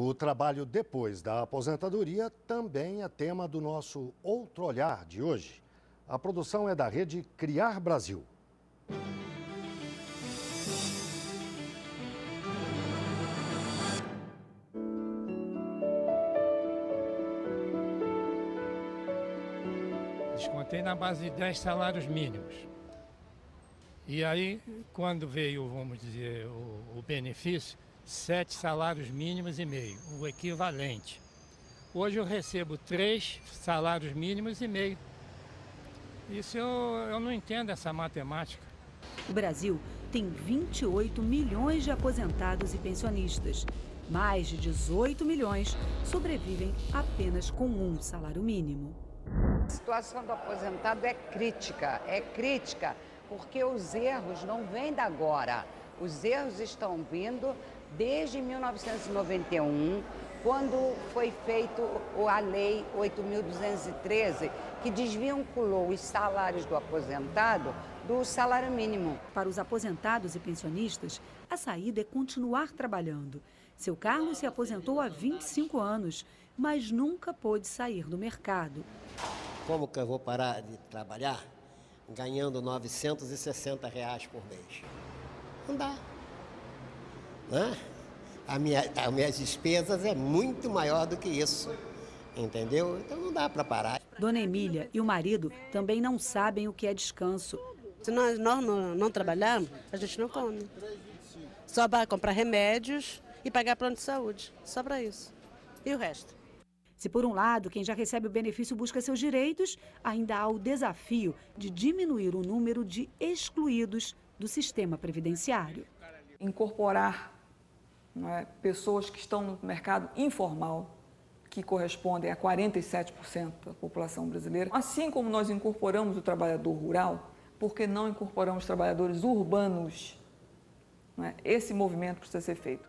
O trabalho depois da aposentadoria também é tema do nosso Outro Olhar de hoje. A produção é da rede Criar Brasil. Descontei na base de 10 salários mínimos. E aí, quando veio, vamos dizer, o, o benefício, sete salários mínimos e meio, o equivalente. Hoje eu recebo três salários mínimos e meio. Isso eu, eu não entendo essa matemática. O Brasil tem 28 milhões de aposentados e pensionistas. Mais de 18 milhões sobrevivem apenas com um salário mínimo. A situação do aposentado é crítica, é crítica, porque os erros não vêm da agora. Os erros estão vindo desde 1991, quando foi feito a Lei 8.213, que desvinculou os salários do aposentado do salário mínimo. Para os aposentados e pensionistas, a saída é continuar trabalhando. Seu Carlos se aposentou há 25 anos, mas nunca pôde sair do mercado. Como que eu vou parar de trabalhar ganhando 960 reais por mês? Não dá né? A minha, as minhas despesas é muito maior do que isso, entendeu? Então não dá para parar. Dona Emília e o marido também não sabem o que é descanso. Se nós, nós não, não trabalharmos, a gente não come. Só vai comprar remédios e pagar plano de saúde, só para isso. E o resto? Se por um lado quem já recebe o benefício busca seus direitos, ainda há o desafio de diminuir o número de excluídos do sistema previdenciário. Incorporar é? pessoas que estão no mercado informal, que correspondem a 47% da população brasileira. Assim como nós incorporamos o trabalhador rural, por que não incorporamos trabalhadores urbanos? É? Esse movimento precisa ser feito.